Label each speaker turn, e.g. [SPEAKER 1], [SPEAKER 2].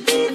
[SPEAKER 1] to be